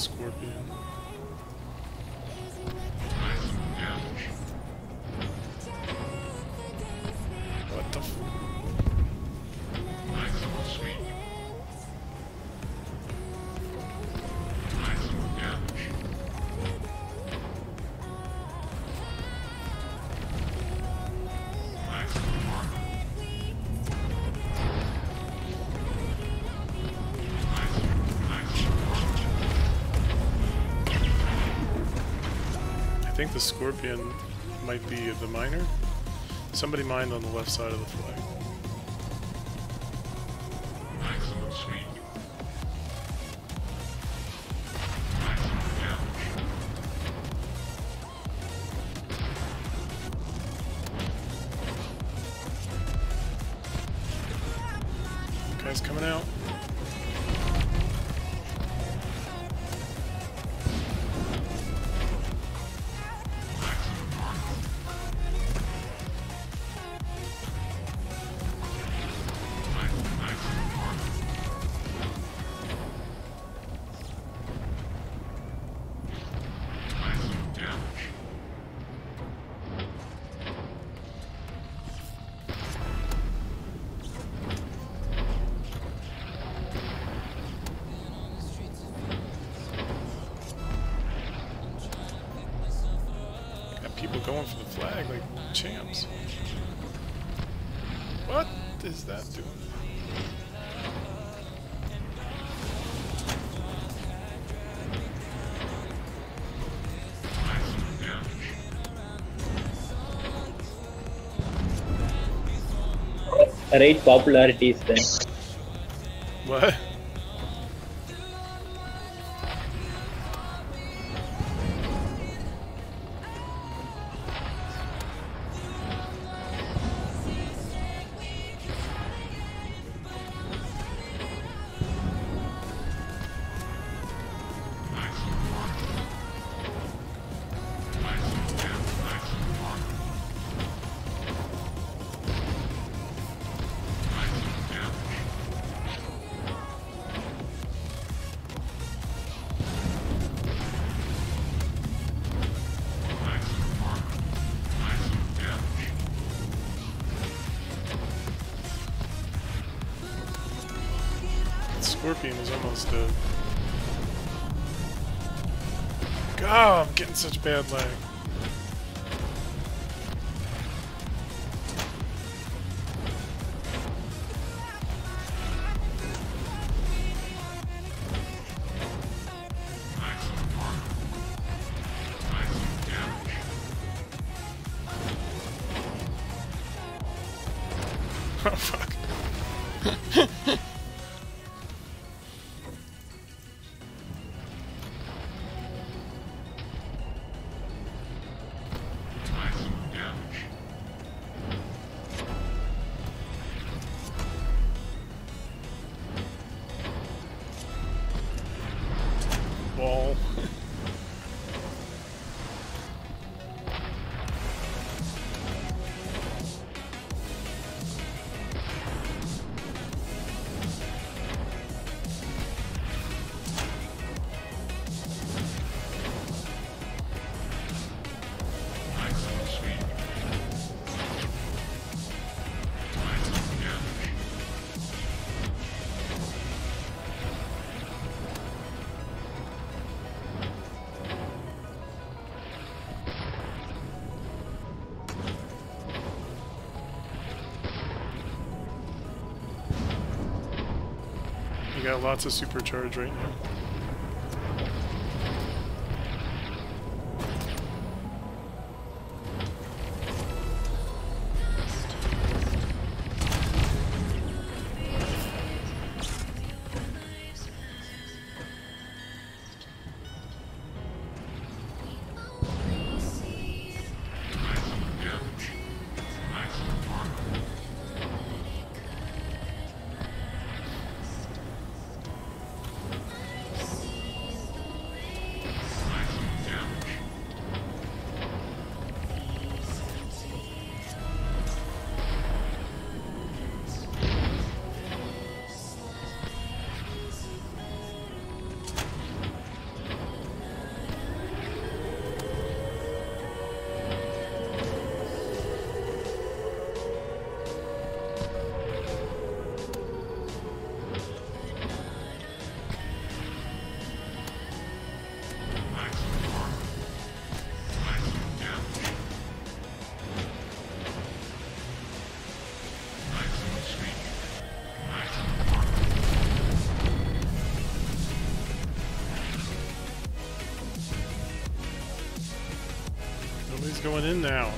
Scorpion. Think the Scorpion might be the miner. Somebody mined on the left side of the flag. Guys coming out. Going for the flag like champs. What is that doing? Right popularity is there. What? Scorpion is almost dead. God, I'm getting such bad lag. Got lots of supercharge right now. He's going in now.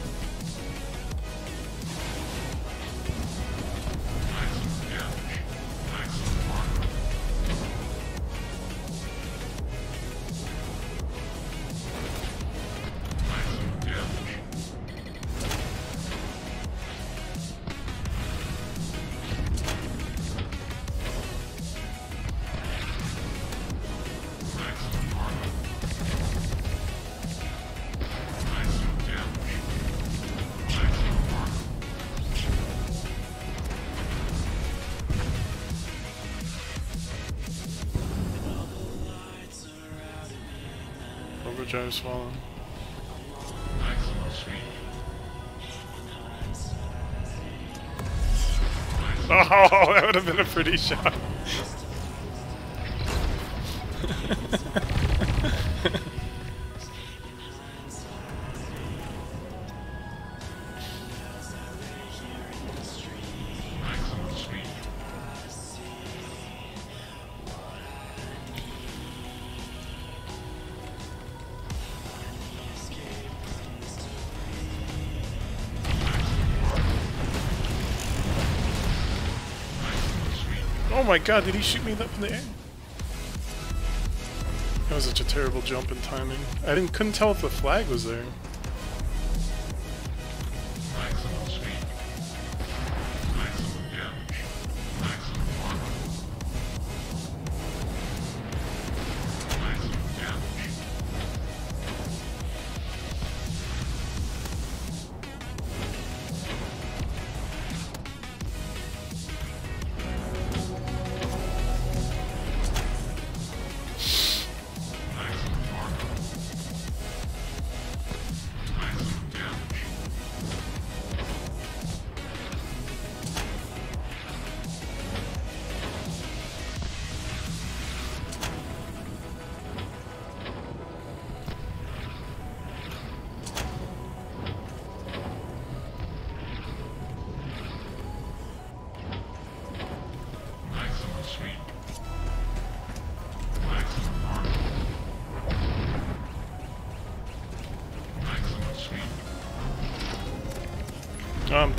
Oh, that would have been a pretty shot. Oh my god, did he shoot me up in the air? That was such a terrible jump in timing. I didn't couldn't tell if the flag was there.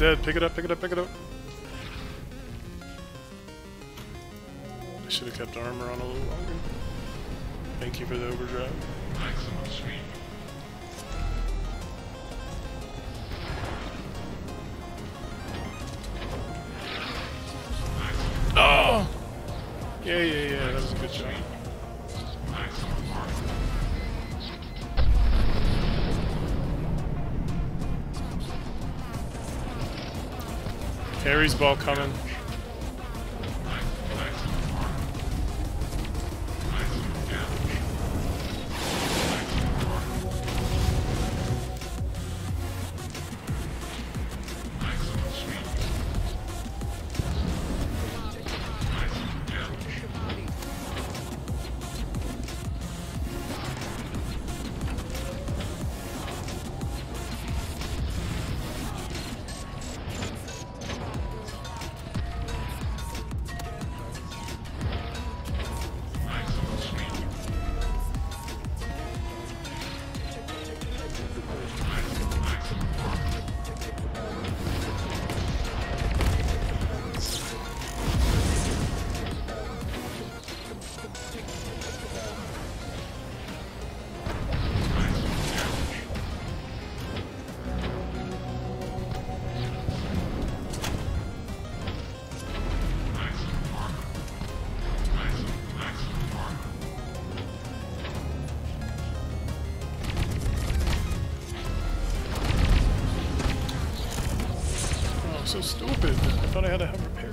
Dead. Pick it up, pick it up, pick it up. I should have kept armor on a little longer. Thank you for the overdrive. Ares ball coming. So stupid. I thought I had to have repair.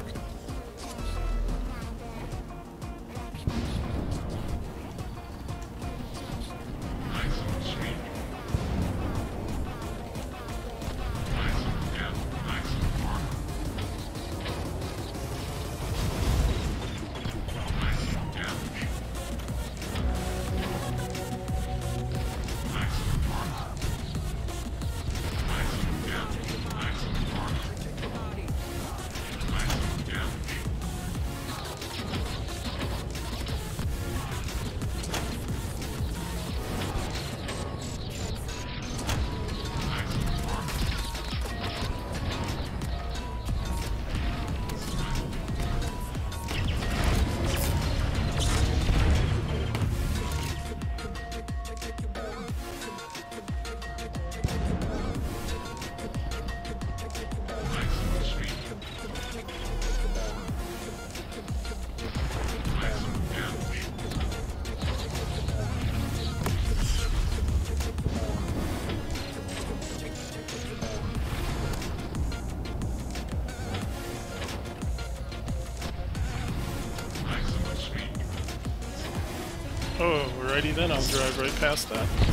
Then, I'll drive right past that.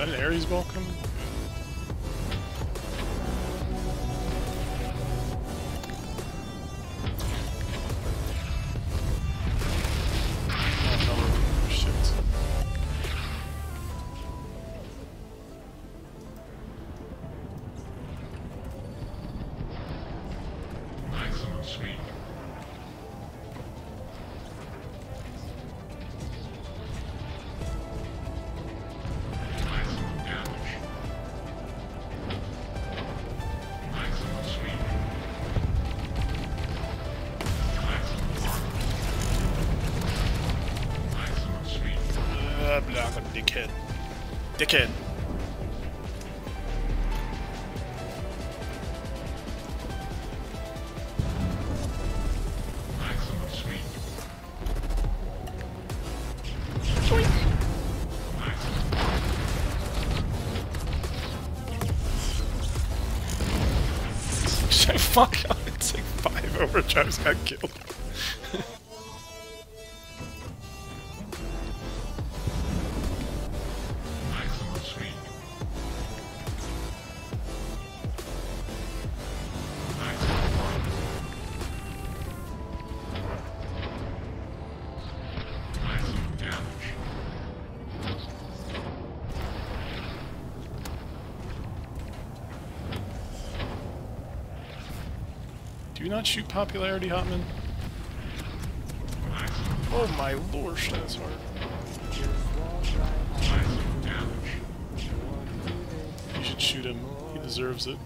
That an Ares ball Fuck, it's like five overdrives got killed. Do you not shoot popularity, Hopman? Oh my lord, that's hard. You should shoot him. He deserves it.